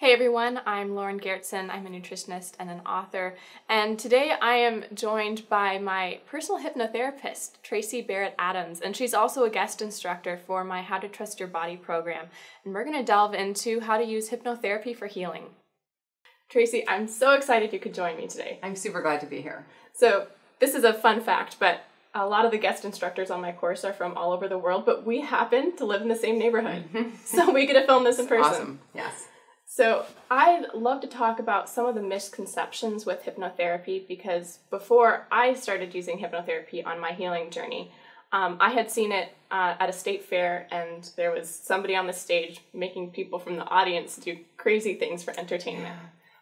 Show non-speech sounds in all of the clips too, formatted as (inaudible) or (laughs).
Hey everyone, I'm Lauren Geertsen. I'm a nutritionist and an author, and today I am joined by my personal hypnotherapist, Tracy Barrett Adams, and she's also a guest instructor for my How to Trust Your Body program. And we're going to delve into how to use hypnotherapy for healing. Tracy, I'm so excited you could join me today. I'm super glad to be here. So, this is a fun fact, but a lot of the guest instructors on my course are from all over the world, but we happen to live in the same neighborhood. Mm-hmm. (laughs) so, we get to film this in person. Awesome. Yes. So, I'd love to talk about some of the misconceptions with hypnotherapy because before I started using hypnotherapy on my healing journey, um, I had seen it uh, at a state fair, and there was somebody on the stage making people from the audience do crazy things for entertainment.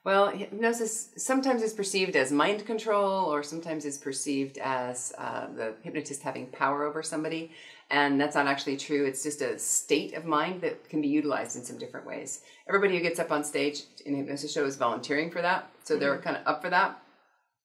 Well, hypnosis sometimes is perceived as mind control, or sometimes is perceived as uh, the hypnotist having power over somebody. And that's not actually true. It's just a state of mind that can be utilized in some different ways. Everybody who gets up on stage in a hypnosis show is volunteering for that. So mm-hmm. they're kind of up for that.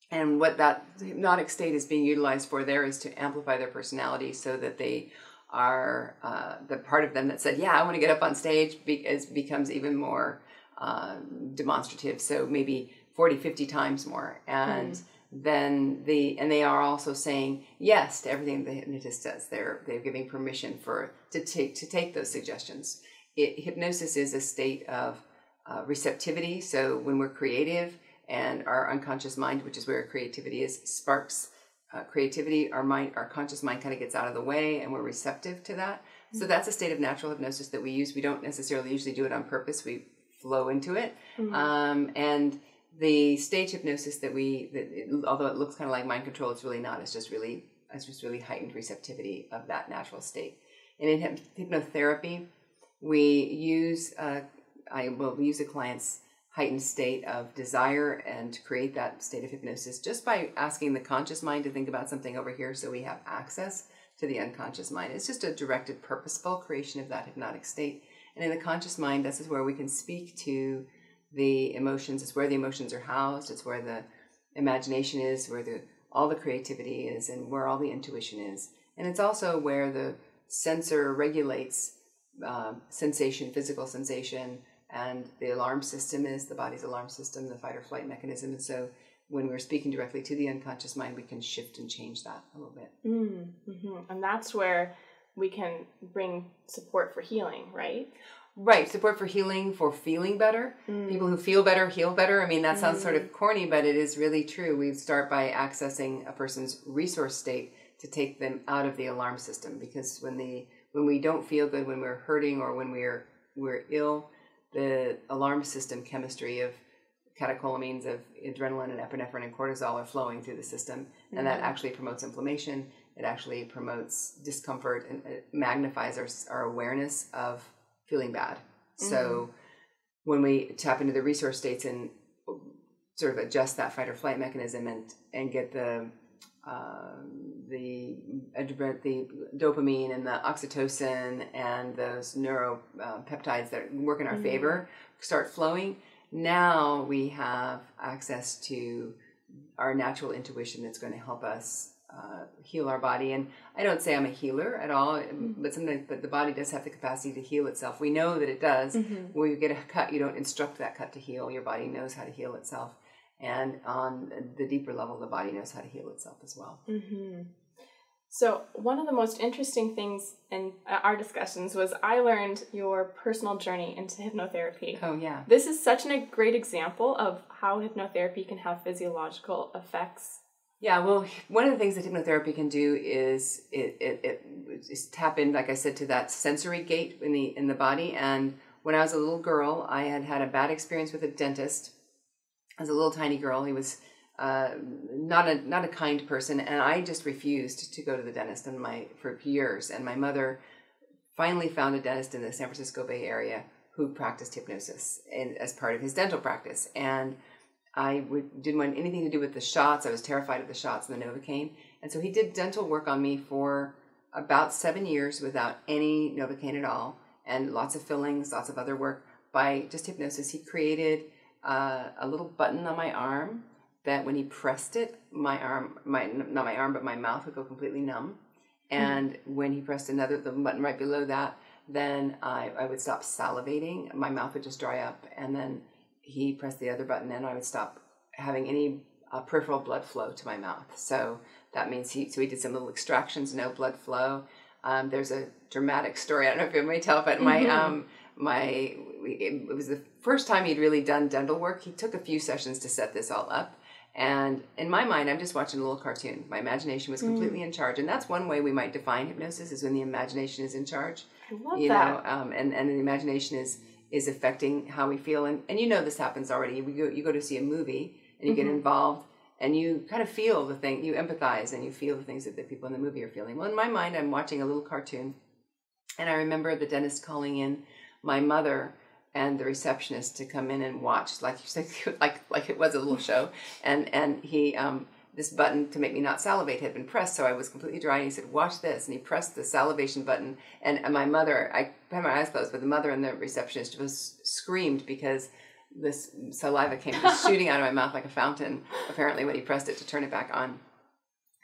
And what that hypnotic state is being utilized for there is to amplify their personality so that they are uh, the part of them that said, Yeah, I want to get up on stage, be- becomes even more uh, demonstrative, so maybe 40, 50 times more. And mm. then the and they are also saying yes to everything the hypnotist does. They're they're giving permission for to take to take those suggestions. It, hypnosis is a state of uh, receptivity. So when we're creative and our unconscious mind, which is where creativity is, sparks uh, creativity, our mind, our conscious mind kind of gets out of the way, and we're receptive to that. So mm-hmm. that's a state of natural hypnosis that we use. We don't necessarily usually do it on purpose. We flow into it. Mm-hmm. Um, and the stage hypnosis that we, that it, although it looks kind of like mind control, it's really not. It's just really, it's just really heightened receptivity of that natural state. And in hypnotherapy, we use, uh, I will use a client's heightened state of desire and create that state of hypnosis just by asking the conscious mind to think about something over here so we have access to the unconscious mind. It's just a directed, purposeful creation of that hypnotic state. And in the conscious mind, this is where we can speak to the emotions. It's where the emotions are housed. It's where the imagination is, where the all the creativity is, and where all the intuition is. And it's also where the sensor regulates uh, sensation, physical sensation, and the alarm system is the body's alarm system, the fight or flight mechanism. And so when we're speaking directly to the unconscious mind, we can shift and change that a little bit. Mm, mm-hmm. And that's where we can bring support for healing, right? Right, support for healing, for feeling better. Mm. People who feel better heal better. I mean, that sounds mm. sort of mm. corny, but it is really true. We start by accessing a person's resource state to take them out of the alarm system because when the when we don't feel good, when we're hurting or when we're we're ill, the alarm system chemistry of catecholamines of adrenaline and epinephrine and cortisol are flowing through the system, and mm-hmm. that actually promotes inflammation it actually promotes discomfort and it magnifies our, our awareness of feeling bad. Mm-hmm. So when we tap into the resource states and sort of adjust that fight or flight mechanism and and get the uh, the the dopamine and the oxytocin and those neuropeptides uh, that work in our mm-hmm. favor start flowing. Now we have access to our natural intuition that's going to help us uh, heal our body. And I don't say I'm a healer at all, mm-hmm. but sometimes but the body does have the capacity to heal itself. We know that it does. Mm-hmm. When you get a cut, you don't instruct that cut to heal. Your body knows how to heal itself. And on the deeper level, the body knows how to heal itself as well. Mm-hmm. So, one of the most interesting things in our discussions was I learned your personal journey into hypnotherapy. Oh, yeah. This is such a great example of how hypnotherapy can have physiological effects yeah, well, (laughs) one of the things that hypnotherapy can do is it, it, it is tap in, like I said, to that sensory gate in the in the body. And when I was a little girl, I had had a bad experience with a dentist. As a little tiny girl, he was uh, not a not a kind person, and I just refused to go to the dentist my for years. And my mother finally found a dentist in the San Francisco Bay Area who practiced hypnosis in, as part of his dental practice, and I didn't want anything to do with the shots. I was terrified of the shots and the Novocaine. And so he did dental work on me for about seven years without any Novocaine at all, and lots of fillings, lots of other work. By just hypnosis, he created uh, a little button on my arm that when he pressed it, my arm, my not my arm, but my mouth would go completely numb. And mm-hmm. when he pressed another, the button right below that, then I, I would stop salivating. My mouth would just dry up, and then he pressed the other button, and I would stop having any uh, peripheral blood flow to my mouth. So that means he so he did some little extractions, no blood flow. Um, there's a dramatic story. I don't know if you may tell, but my mm-hmm. um, my it was the first time he'd really done dental work. He took a few sessions to set this all up. And in my mind, I'm just watching a little cartoon. My imagination was completely mm. in charge, and that's one way we might define hypnosis: is when the imagination is in charge. I love you that. know, um, and and the imagination is is affecting how we feel, and and you know this happens already. You go you go to see a movie and you mm-hmm. get involved, and you kind of feel the thing, you empathize, and you feel the things that the people in the movie are feeling. Well, in my mind, I'm watching a little cartoon, and I remember the dentist calling in my mother and the receptionist to come in and watch, like you said, (laughs) like like it was a little show. And and he um, this button to make me not salivate had been pressed, so I was completely dry. And he said, "Watch this," and he pressed the salivation button. And, my mother, I had my eyes closed, but the mother and the receptionist was screamed because this saliva came (laughs) shooting out of my mouth like a fountain. Apparently, when he pressed it to turn it back on.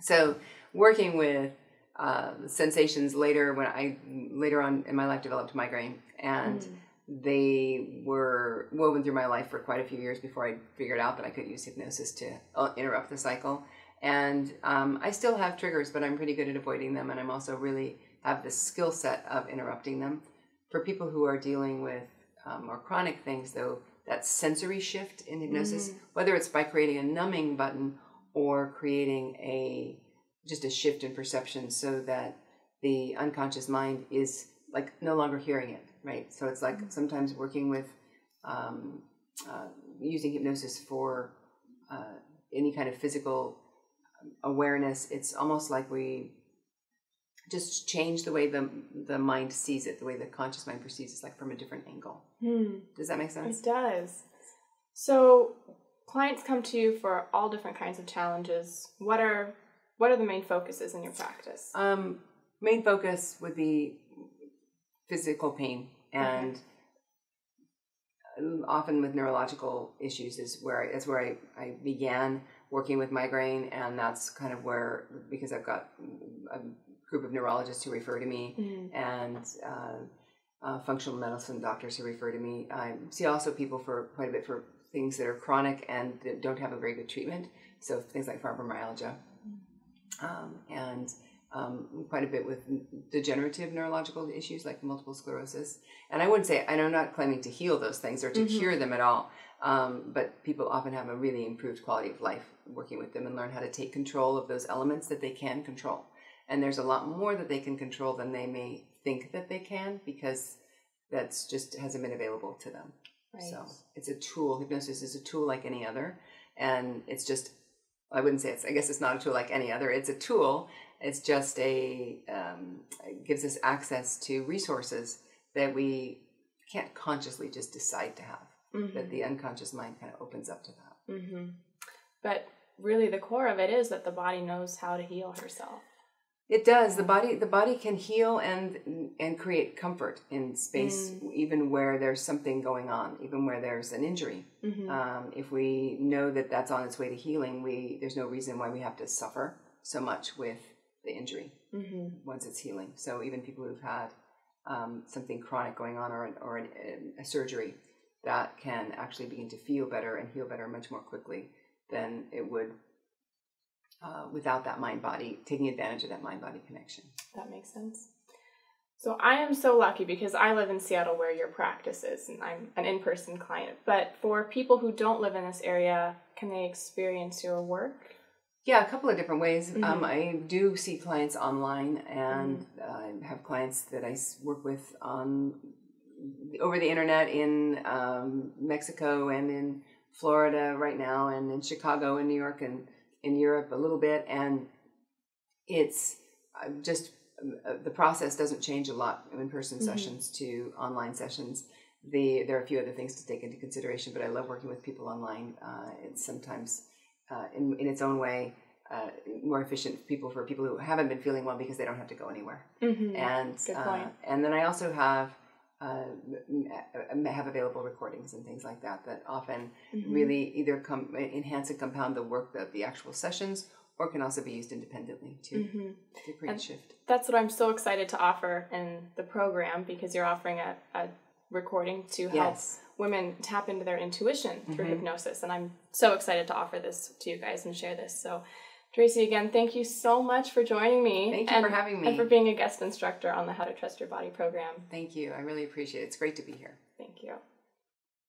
So working with uh, sensations later when I later on in my life developed migraine and. Mm they were woven through my life for quite a few years before I figured out that I could use hypnosis to uh, interrupt the cycle. And um, I still have triggers, but I'm pretty good at avoiding them. And I'm also really have the skill set of interrupting them. For people who are dealing with um, more chronic things, though, that sensory shift in hypnosis, mm. whether it's by creating a numbing button or creating a just a shift in perception so that the unconscious mind is like no longer hearing it right? So it's like mm-hmm. sometimes working with um, uh, using hypnosis for uh, any kind of physical awareness. It's almost like we just change the way the the mind sees it, the way the conscious mind perceives it, like from a different angle. Hmm. Does that make sense? It does. So clients come to you for all different kinds of challenges. What are what are the main focuses in your practice? Um, main focus would be physical pain and often with neurological issues is where I, that's where I, I began working with migraine and that's kind of where because I've got a group of neurologists who refer to me mm-hmm. and uh, uh, functional medicine doctors who refer to me. I see also people for quite a bit for things that are chronic and that don't have a very good treatment. So things like fibromyalgia mm-hmm. um, and um, quite a bit with degenerative neurological issues like multiple sclerosis. And I wouldn't say, and I'm not claiming to heal those things or to mm-hmm. cure them at all, um, but people often have a really improved quality of life working with them and learn how to take control of those elements that they can control. And there's a lot more that they can control than they may think that they can because that's just hasn't been available to them. Right. So it's a tool. Hypnosis is a tool like any other. And it's just I wouldn't say it's, I guess it's not a tool like any other. It's a tool it's just a um, it gives us access to resources that we can't consciously just decide to have. Mm-hmm. But the unconscious mind kind of opens up to that. Mm-hmm. But really, the core of it is that the body knows how to heal herself. It does. The body the body can heal and and create comfort in space, mm. even where there's something going on, even where there's an injury. Mm-hmm. Um, if we know that that's on its way to healing, we there's no reason why we have to suffer so much with the injury mm-hmm. once it's healing. So even people who've had um, something chronic going on or, an, or an, a surgery, that can actually begin to feel better and heal better much more quickly than it would uh, without that mind body, taking advantage of that mind body connection. That makes sense. So I am so lucky because I live in Seattle where your practice is and I'm an in-person client. But for people who don't live in this area, can they experience your work? Yeah, a couple of different ways. Um, mm-hmm. Um, I do see clients online, and mm-hmm. uh, have clients that I work with on over the internet in um, Mexico and in Florida right now, and in Chicago and New York and in Europe a little bit. And it's uh, just uh, the process doesn't change a lot in person mm-hmm. sessions to online sessions. The there are a few other things to take into consideration, but I love working with people online. Uh, it's sometimes uh, in, in its own way uh, more efficient people for people who haven't been feeling well because they don't have to go anywhere. Mm-hmm. And uh, and then I also have uh, have available recordings and things like that that often mm-hmm. really either come enhance and compound the work of the actual sessions or can also be used independently to, Mm-hmm. to create a shift. That's what I'm so excited to offer in the program because you're offering a, a recording to help Yes. women tap into their intuition through Mm-hmm. hypnosis. And I'm so excited to offer this to you guys and share this. So, Tracy, again, thank you so much for joining me. Thank you and, for having me. And for being a guest instructor on the How to Trust Your Body program. Thank you. I really appreciate it. It's great to be here. Thank you.